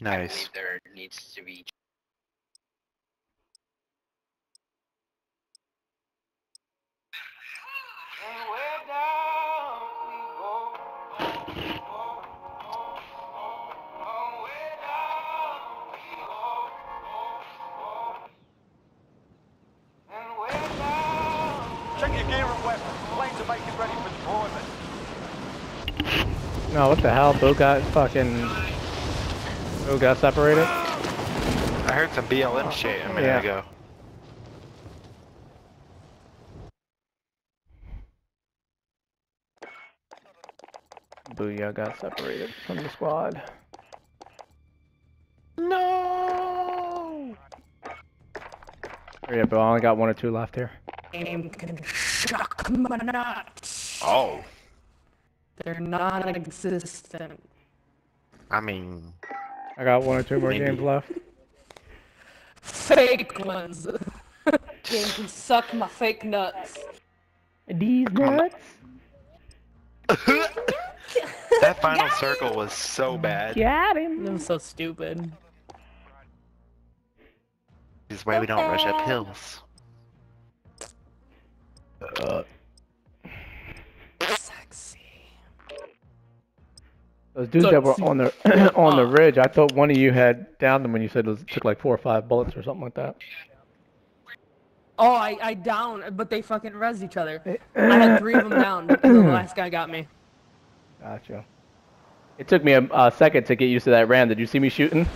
I Nice. believe there needs to be. Check your gear and weapons. Planes are making ready for deployment. No, what the hell? Boo got fucking. Oh, Boo got separated? I heard some BLM shit a minute Yeah. ago. Booyah got separated from the squad. No. Oh, Yeah, but I only got one or two left here. Game can shock my nuts. Oh. They're non-existent. I mean, I got one or two more Maybe. games left. Fake ones. Game can suck my fake nuts. These nuts? that final circle was so bad. Got him. I'm so stupid. This is why we don't rush up hills. Sexy. Those dudes that were on the on the ridge, I thought one of you had downed them when you said it was, took like four or five bullets or something like that. Oh, I, I down, but they fucking res each other. I had three of them down. because the last guy got me. Gotcha. It took me a, a second to get used to that ram. Did you see me shooting?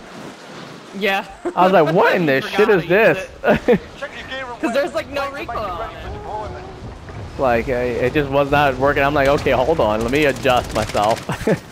Yeah. I was like, what in the Forgot shit is this? it. Check your gear and weapons. Cause there's like no recoil making on ready it. for deployment. like, uh, it just was not working. I'm like, okay, hold on. Let me adjust myself.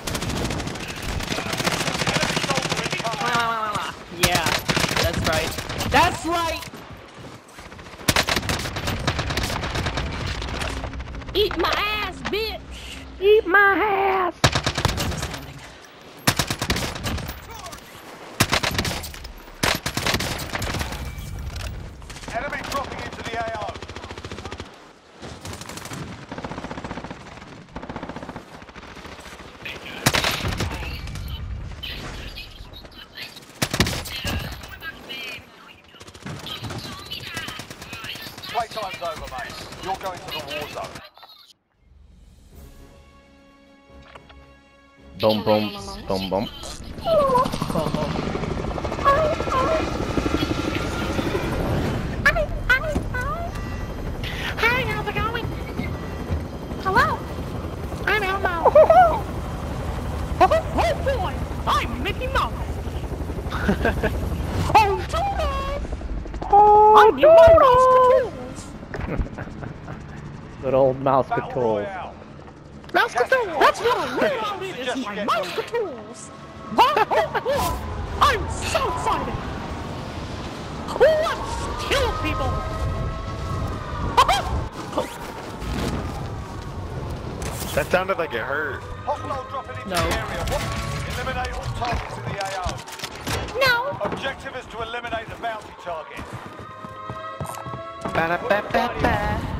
old mouse Battle controls. Royale. Mouse Cthulhu. That's what I'm it is my Mouse Cthulhu's. I'm so excited. Let's kill people. That sounded like it hurt. Hostile dropping into No. the area. What? Eliminate all targets in the AO. no. Objective is to eliminate the bounty target. Ba-da-ba-ba-ba. I'm Love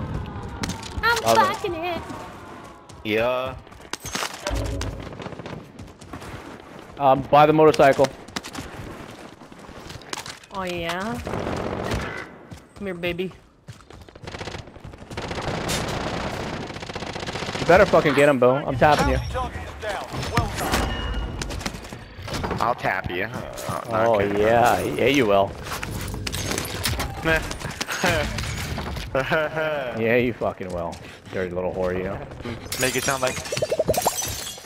it. fucking it. Yeah. Um, buy the motorcycle. Oh yeah. Come here, baby. You better fucking get him, Bo. I'm tapping you. Bounty target is down. Well done. I'll tap you. Uh, Oh okay. yeah, yeah you will. Yeah, you fucking will. Dirty little whore, you know. Make it sound like.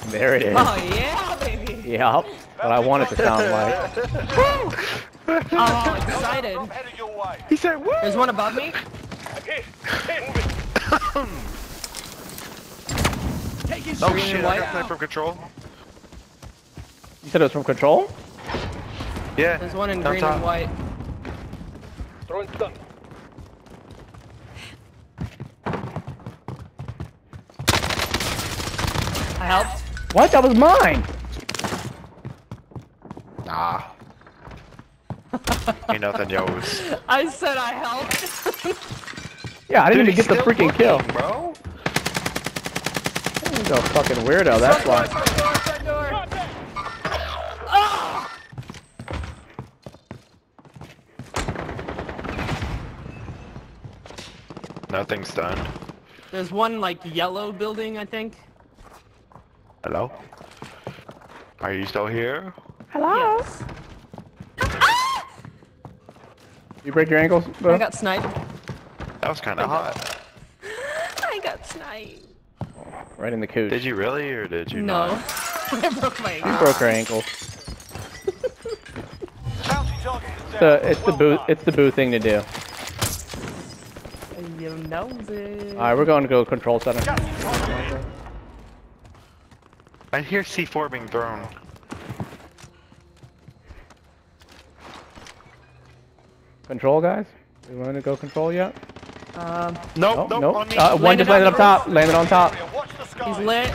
There it is. Oh yeah, baby. Yep. What I want it to sound like. Oh, I'm excited. Drop headed your way. He said what? There's one above me. Oh shit! and I white. got sniper control. You said it was from control? Yeah. There's one in on green top. and white. Throwing stun. helped. What? That was mine! Nah. Ain't nothing yours. I said I helped. yeah, I didn't Dude, even get the freaking looking, kill. bro. He's a fucking weirdo, that's why. Ah. Nothing's done. There's one, like, yellow building, I think. Hello? Are you still here? Hello. Yes. Ah! You break your ankles, bro? I got sniped. That was kind of hot. I got sniped. Right in the cooch. Did you really, or did you No. not? I broke my You broke her ankle. Bounty target is It's down. the it's boo done. it's the boo thing to do. You knows it. All right, we're going to go control center. Gas is targeted. I hear C4 being thrown. Control, guys. We want to go control yet? Um, Nope, Nope, nope, nope. on. Uh, one Landed just landed on up the top. Landed on top. Area, Watch the skies. he's lit.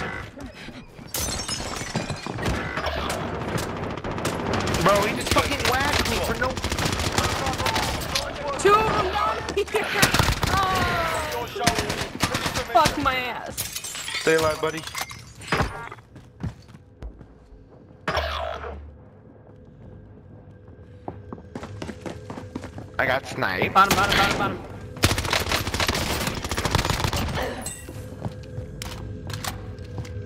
Bro, he just fucking whacked me for no... Two of them down here. Oh, Your shoulders. Finish the mission. fuck my ass. Stay alive, buddy. I got sniped. Bottom, bottom, bottom, bottom.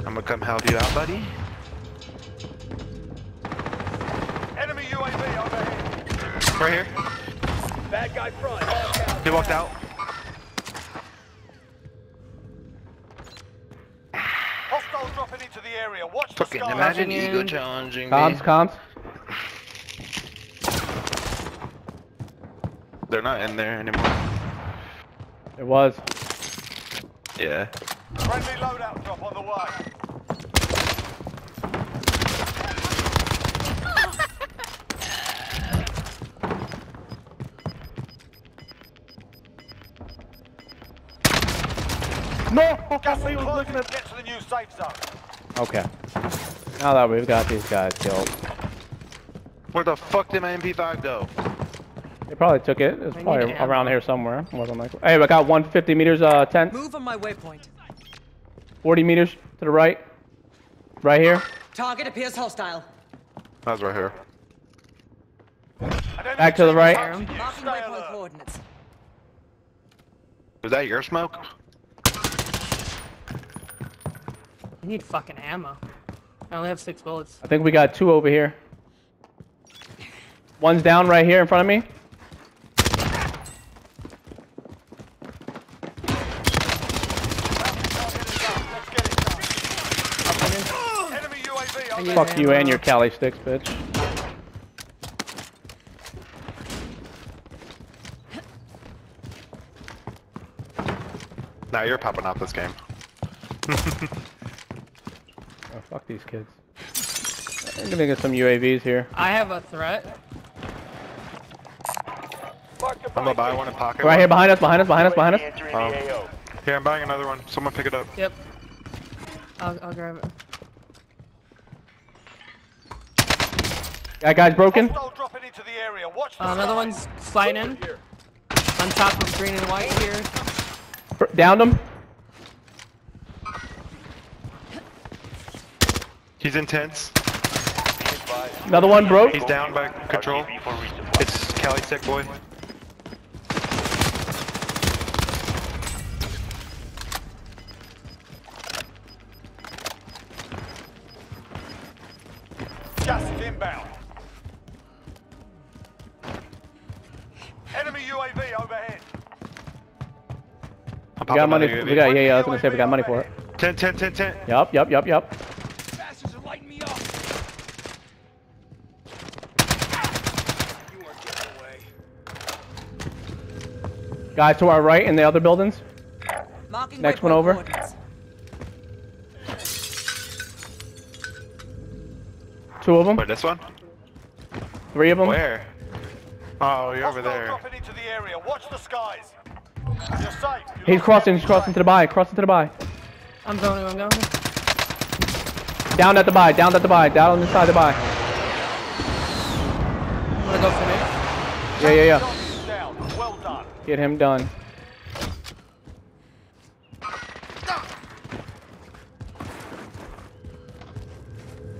I'm gonna come help you out, buddy. Enemy UAV overhead. Right here. Bad guy front. He walked out. Hostiles dropping into the area. Watch the Fucking skies. imagine ego challenging Comms, me. comms. They're not in there anymore. It was. Yeah. Friendly loadout drop on the way. No! Gas is closing. Get to the new safe zone. Okay. Now that we've got these guys killed, Where the fuck did my MP5 go? They probably took it. It's probably around here somewhere. More than likely. Hey, I got 150 meters uh tent. Move on my waypoint. 40 meters to the right. Right here. Target appears hostile. That's right here. Back to the right. targeting you. Marking waypoint coordinates. Was that your smoke? I need fucking ammo. I only have six bullets. I think we got two over here. One's down right here in front of me. Target is up. Let's get it done. Enemy UAV I overhead. use Fuck you and your Kali sticks, bitch. Now you're popping out this game. Oh, fuck these kids. I'm gonna get some UAVs here. I have a threat. I'm gonna buy one in pocket. Right here, behind us, behind us, behind us, behind us. Um, here, I'm buying another one. Someone pick it up. Yep. I'll, I'll grab it. That guy's broken. Into the area. Watch the Uh, another one's sliding. On top of green and white here. Br- Downed him. He's intense. Another one broke. He's down by control. It's Cali Sick Boy. Got popping money. We got UAV. yeah, yeah. I was gonna say we got money for it. 10, 10, 10, 10. Yup, yup, yup, yup. Bastards are lighting me up. You are getting away. Guys to our right in the other buildings. Marking Next one over. coordinates. Two of them. Wait, this one? Three of them. Where? Oh, you're over there. dropping into the area. Watch the skies. You're safe. You He's crossing. He's crossing to the buy. Crossing to the buy. I'm going, I'm going. Down at the buy. Down at the buy. Down on the side of the buy. I'm gonna go for me. Yeah, yeah, yeah. Target is down. Well done. Get him done.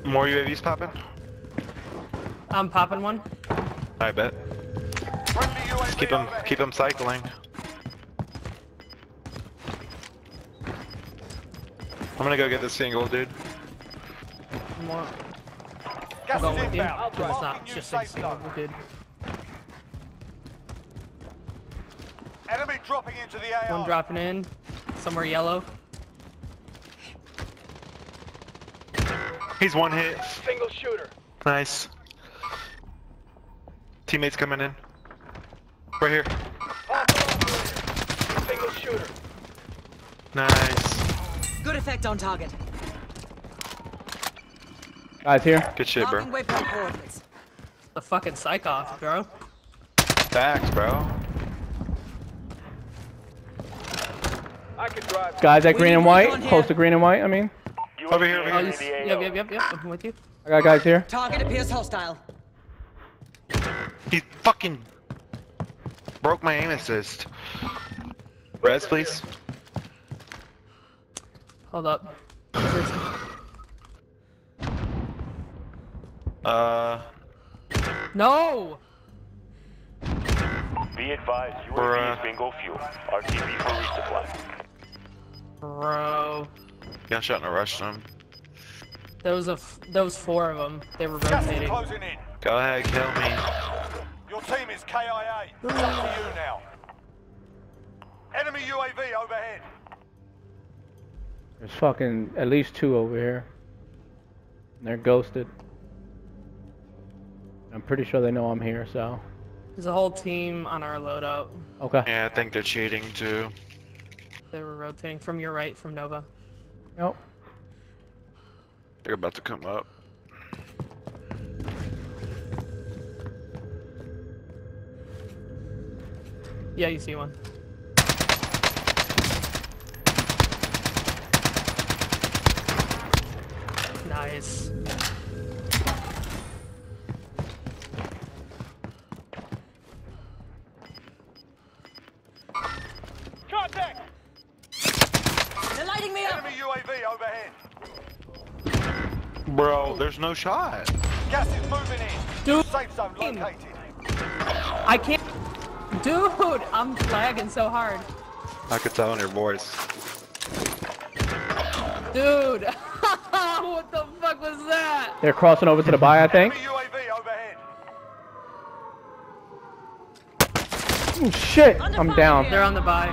More UAVs popping? I'm popping one. I bet. Keep them, keep them cycling. I'm gonna go get the single, dude. More. Gas is inbound. But it's not just a single, dude. Enemy dropping into the AR. One dropping in. Somewhere yellow. He's one hit. Single shooter. Nice. Teammates coming in. Right here. Single shooter. Nice. Good effect on target. Guys here. Good shit, bro. Marking waypoint coordinates. The fucking psych off, bro. Facts, bro. I can drive. Guys at green and white. Close to green and white. I mean. Over here, over Oh, here. you, s- yep, yep, yep, yep. I'm with you. I got guys here. Target appears hostile. He fucking broke my aim assist. Res, please. Hold up. Uh, No! Be advised, Bruh. UAV is bingo fuel. RTB for resupply. Bro. got shot in a rush them. There was a f- there was four of them. They were Gas is rotating. closing in. Go ahead, kill me. Your team is KIA. It's up to you now. Enemy UAV overhead. There's fucking at least two over here. They're ghosted. I'm pretty sure they know I'm here, so. There's a whole team on our loadout. Okay. Yeah, I think they're cheating too. They were rotating from your right, from Nova. Yep. They're about to come up. Yeah, you see one. Nice. Contact. They're lighting me up. Enemy UAV overhead. Bro, there's no shot. Gas is moving in. Dude. Safe zone located. I can't. Dude, I'm lagging so hard. I could tell in your voice. Dude, what the fuck was that? They're crossing over to the buy, I think. Enemy UAV overhead. Oh, shit. Under I'm fire down. They're on the buy.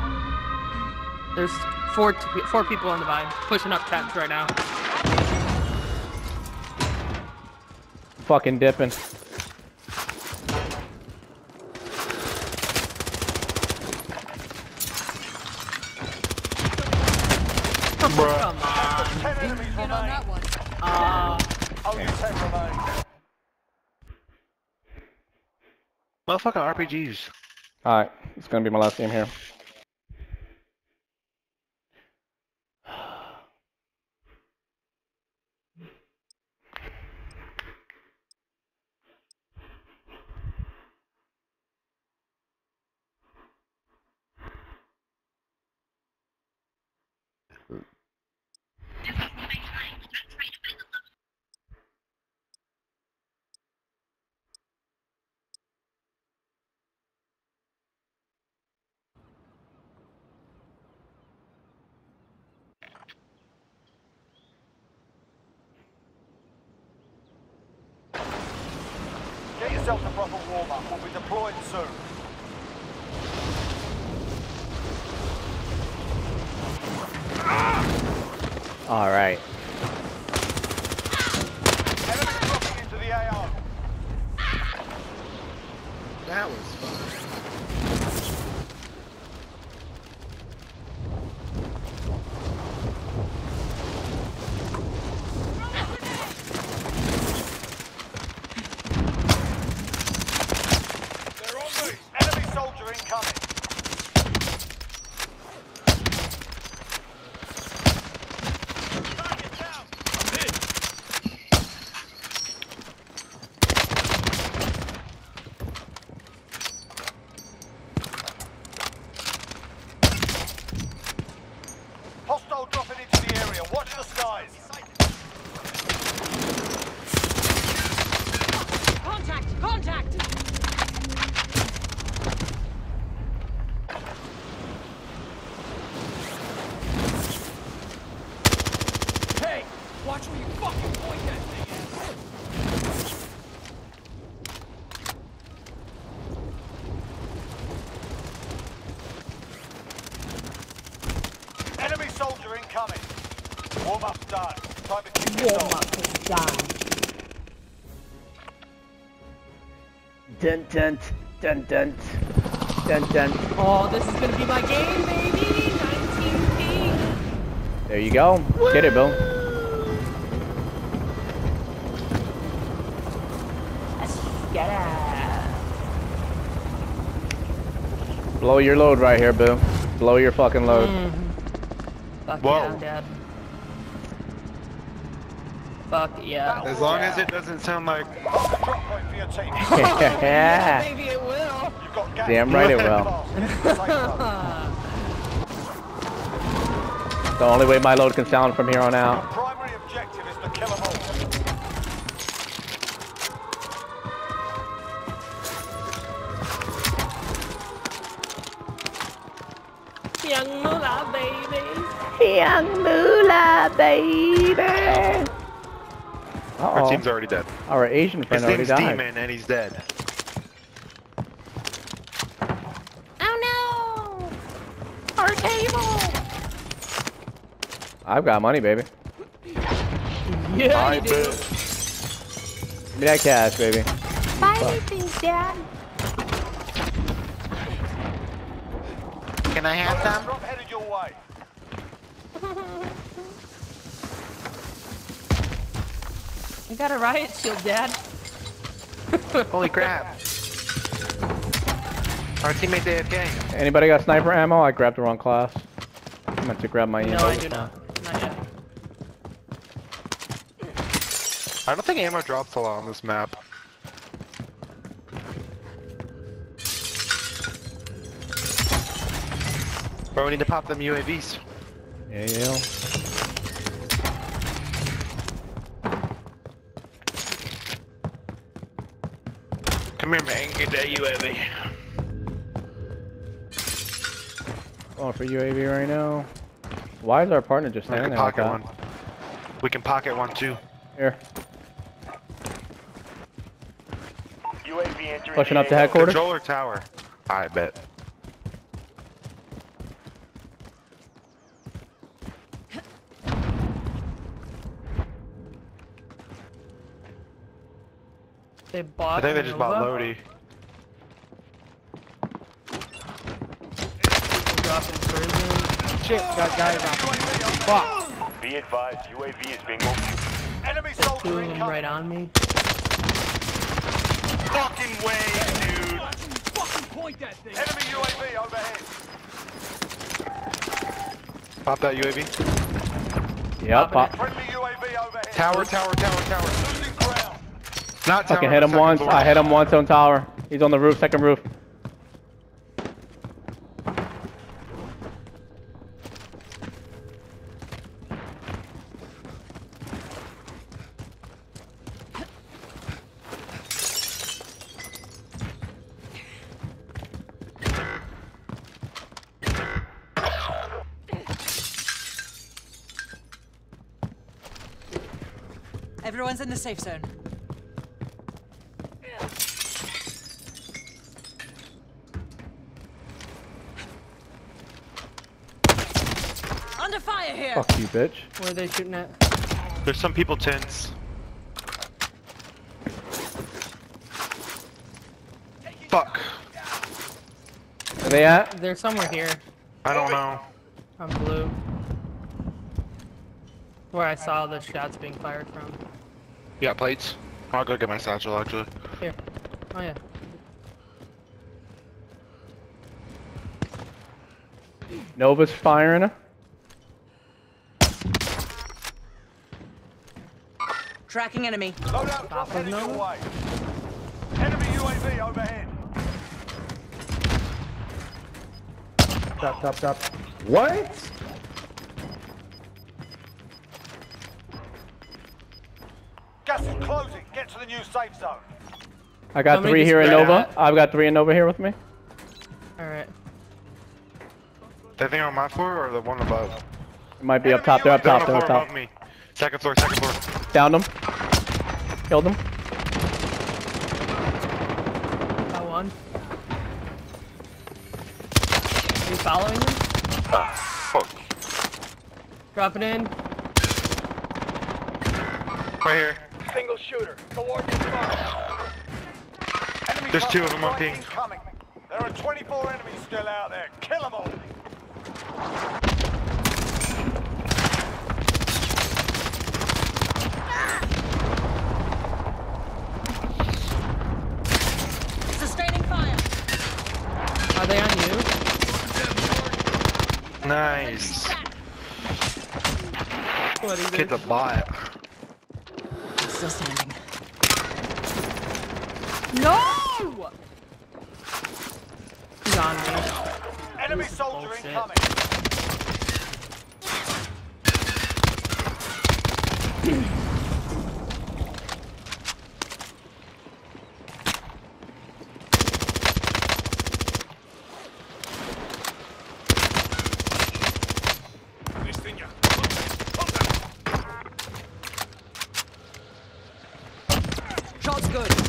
There's four t- four people on the buy, pushing up tents right now. Fucking dipping. Come on. Ten enemies remain. Uh, Only ten remain. Motherfucking RPGs. Alright, it's gonna be my last game here. Get yourself a proper warm up. We'll be deployed soon. Alright. Enemy dropping into the AR. That was fun. They're on me. Enemy soldier incoming. Target down. I'm hit. Warm up's done. Time to kick this Warm off. up is done. Dun dun dun dun dun dun. Oh, this is gonna be my game, baby. 19 There you go. Get it, Bill. Get it. Blow your load right here, Bill. Blow your fucking load. Mm-hmm. Fuck Whoa. yeah, Dad. Fuck yeah. As long as it doesn't sound like. Drop point for your team. yeah. Maybe it will. You've got. Damn right it will. Fast. Head to the. The only way my load can sound from here on out. Primary objective is to kill them all. Young moolah, baby. Young moolah, baby. Our Uh-oh. team's already dead. Our Asian His friend already name's died. Demon, and he's dead. Oh no! Our table! I've got money, baby. Yeah, I you do. bet. Give me that cash, baby. Buy me things, Dad. Can I have some? Drop headed your way. You got a riot shield, Dad. Holy crap. Our teammate AFK. Anybody got sniper ammo? I grabbed the wrong class. I meant to grab my ammo. No. I do not. Not yet. I don't think ammo drops a lot on this map. Bro, we need to pop them UAVs. Yeah, yeah. Come here, man. Get that UAV. Going for UAV right now. Why is our partner just We standing can there like pocket that? one. We can pocket one too. Here. UAV entering Pushing up to headquarters. Controller tower. I bet. They bought. I think they a just bought Lodi. People dropping prison. Shit, got guys on. Be advised, UAV is being moved. Enemy Two soldier of them right on me. Fucking way, dude. Fucking point that thing. Enemy UAV overhead. Pop that UAV. Yep. Popping Pop. Friendly UAV overhead. Tower, tower, tower, tower. Losing ground. Not tower. Fucking hit him once. floor. I hit him once on tower. He's on the roof, second roof. Everyone's in the safe zone. Under fire here. Fuck you, bitch. Where are they shooting at? There's some people tense. Fuck. Where they at? They're somewhere here. I don't know. I'm blue. Where I saw the shots being fired from. You got plates? I'll go get my satchel actually. Here. Oh yeah. Nova's firing. Tracking enemy. Loadout drop of headed your way. Enemy UAV overhead. Stop, stop, stop. What? Safe zone. I got Somebody three here in Nova. that. I've got three in Nova here with me. Alright. That thing on my floor or the one above? It might be up top. They're up They're on top. the They're up top. me. Second floor, second floor. Downed them. Killed them. Got one. Are you following him? Fuck. Drop it in. Right here. Single shooter. Coordinates marked. Enemy There's two of them on contact ping. incoming. There are 24 enemies still out there. Kill them all. Sustaining fire. Are they on you? Nice. What is Kid's a bot. Still standing. No! He's on me. Enemy soldier bullshit. incoming. Shot's good.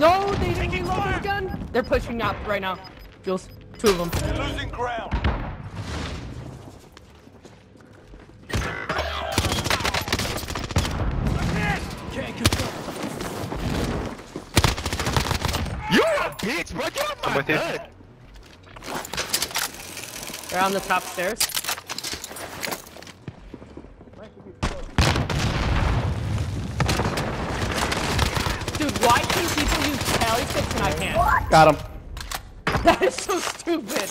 No, they didn't reload his gun. They're pushing up right now. Jules, two of them. They're losing ground. You're a bitch, bro. Get off my with you. head. They're on the top stairs. Dude, why can people use tally sticks and I can't? Got him. That is so stupid.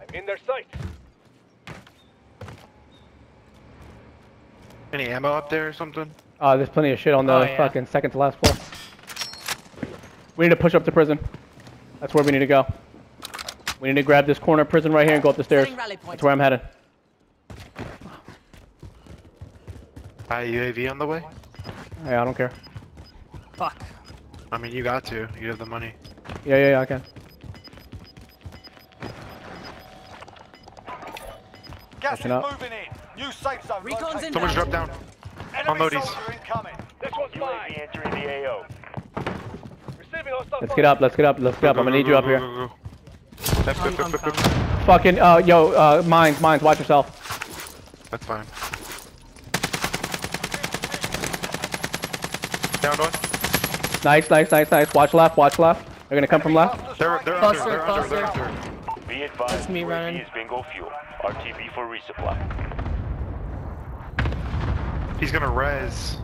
I'm in their sight. Any ammo up there or something? Uh, there's plenty of shit on the Oh, yeah. fucking second to last floor. We need to push up to prison. That's where we need to go. We need to grab this corner prison right here and go up the stairs. Setting rally point. That's where I'm headed. Hi, UAV on the way? Yeah, I don't care. Fuck. I mean, you got to. You have the money. Yeah, yeah, yeah, I can. Gas is up. moving in. New safe zone. Recon's located. Someone's inbound. dropped down. Enemy Unload these. soldier incoming. This one's mine. UAV entering the AO. Let's get up, let's get up, let's get up. I'm gonna need you up here. Yep, yep, yep, yep, Fucking, uh, yo, uh, mines, mines, watch yourself. That's fine. Down one. Nice, nice, nice, nice. Watch left, watch left. They're gonna come from left. They're, they're Cluster, under, they're under, cluster. they're under. Be advised, That's me running. is bingo fuel. RTB for resupply. He's gonna res.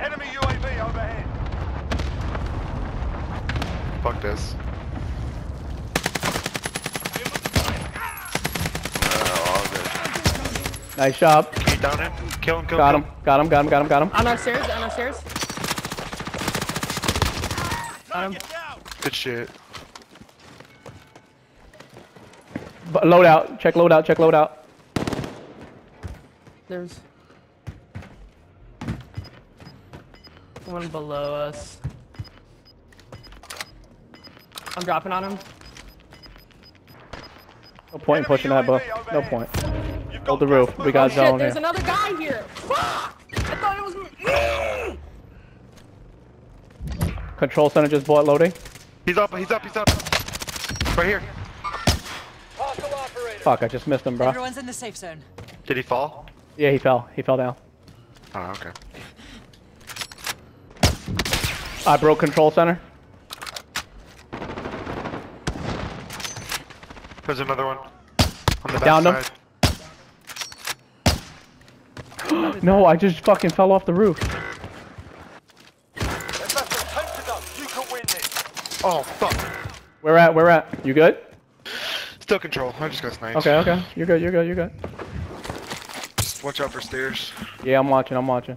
Enemy UAV overhead. Fuck this. Oh, all good. Nice job. Can you down him? Kill him, kill Got him. him, got him, got him, got him, got him. On our stairs, on our stairs. Got him. Good shit. B- Loadout, check loadout, check loadout. There's one below us. I'm dropping on him. No point in pushing that, bro. No point. You've Hold the roof. We got oh, Shit, zone there's here. another guy here. Fuck! I thought it was me. Control center just bought loading. He's up, he's up, he's up. Right here. Fuck, I just missed him, bro. Everyone's in the safe zone. Did he fall? Yeah, he fell. He fell down. Oh, okay. I broke control center. There's another one. On the back Downed him. No, I just fucking fell off the roof. Let's have some tape to go. You can win this. Oh, fuck. Where at? Where at? You good? Still control. I just got sniped. Okay, okay. You're good. You're good. You're good. Just watch out for stairs. Yeah, I'm watching. I'm watching.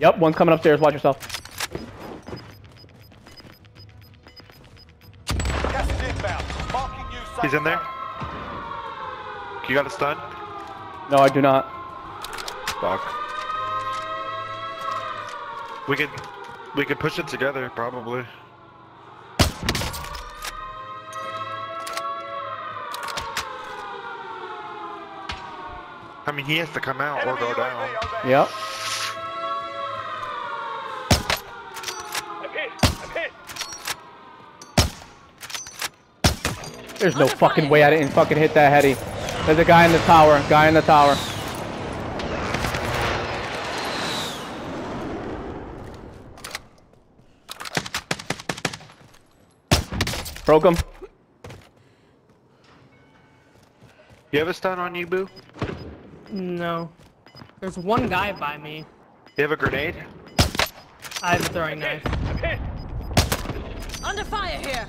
Yep, one's coming upstairs. Watch yourself. He's in there. You got a stun? No, I do not. Fuck. We could, we could push it together, probably. I mean, he has to come out or go down. Yep. There's no oh, fucking way I didn't fucking hit that heady. There's a guy in the tower. Guy in the tower. Broke him. You have a stun on you, Boo? No. There's one guy by me. You have a grenade? I have a throwing knife. I'm hit. Under fire here.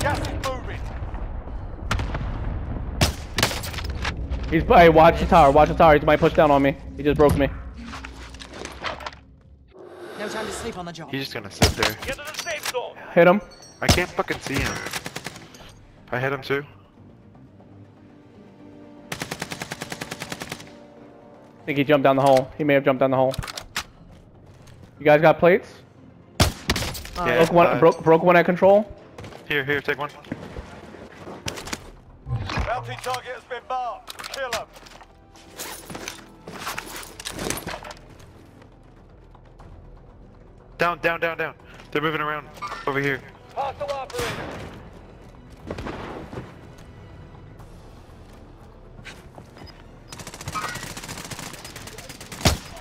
Gas is moving. He's hey, watch the tower. Watch the tower. He might push down on me. He just broke me. No time to sleep on the job. He's just gonna sit there. Get to the safe zone. Hit him. I can't fucking see him. I hit him too. I think he jumped down the hole. He may have jumped down the hole. You guys got plates? Yeah, Broke one. uh, broke broke one at control. Here, here, take one. Bounty target has been marked. Kill him. Down, down, down, down. They're moving around over here. Hostile operator.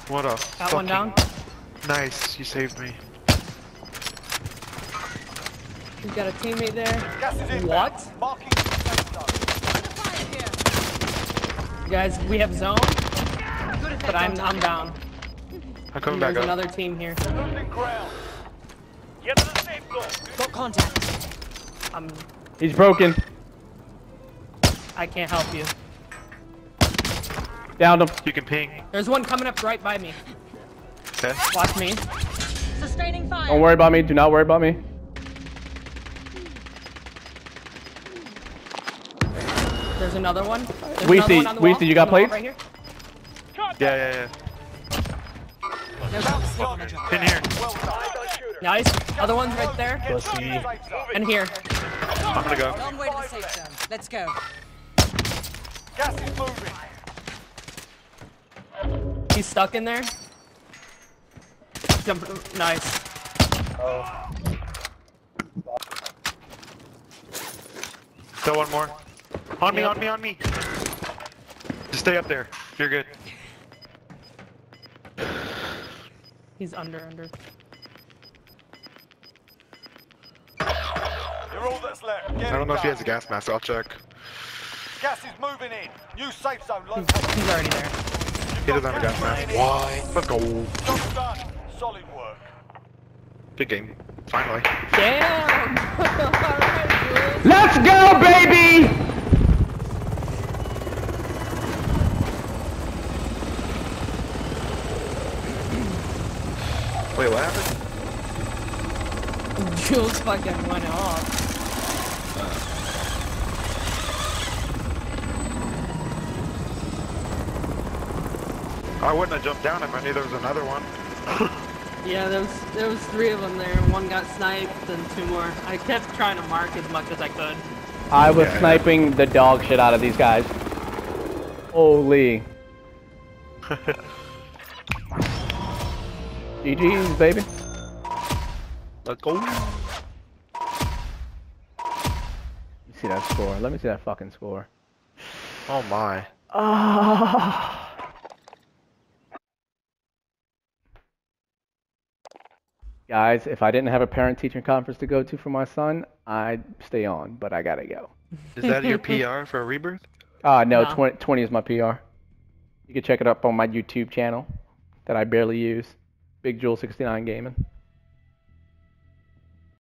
What a Got fucking... one down. Nice, you saved me. He's got a teammate there. Gas is inbound. What? Marking the safe zone. Under fire. Guys, we have zone, but I'm I'm down. I'm coming There's back up. another team here. Get to the safe zone. Got contact. I'm He's broken. I can't help you. Down him. You can ping. There's one coming up right by me. Okay. Watch me. Sustaining fire. Don't worry about me. Do not worry about me. There's another one. There's We see- one on the we see, you got on plates? Right here. Yeah, yeah, No time to sleep on the job. yeah. In here. Nice. Other one's right there. Get to the safe zone. And here. I'm gonna go. Long way to the safe zone. Let's go. Gas is moving. He's stuck in there. Jump. Nice. Still one more. On me, on me, on me. Just stay up there. You're good. He's under under. You're all that's left. Get I don't it know if he has a gas mask. I'll check. Gas is moving in. New safe zone He's, located. he's already there. He doesn't have a gas mask. Why? Let's go. Job done. Solid work. Good game. Finally. Damn. Alright, Jules. Let's go, baby! Wait, what happened? Jules fucking went off. I wouldn't have jumped down if I knew there was another one. Yeah, there was there was three of them there. One got sniped and two more. I kept trying to mark as much as I could. I was Yeah. sniping the dog shit out of these guys. Holy. GG's, baby. Let's go. Let me see that score. Let me see that fucking score. Oh my. Ah. Guys, if I didn't have a parent-teacher conference to go to for my son, I'd stay on, but I gotta go. Is that your PR for a rebirth? Ah, no, No. 20, 20 is my PR. You can check it up on my YouTube channel that I barely use. Big Jewel 69 Gaming.